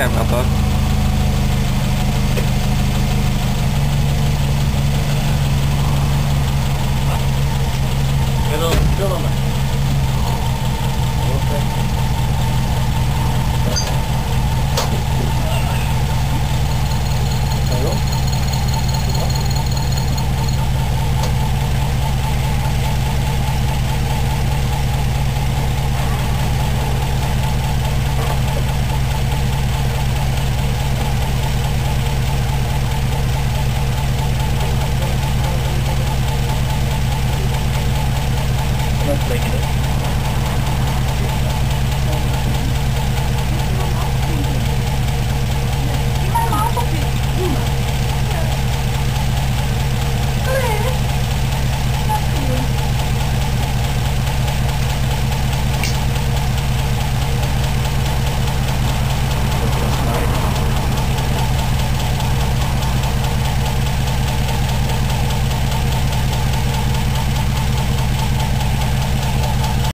แซมขับก็ not like it.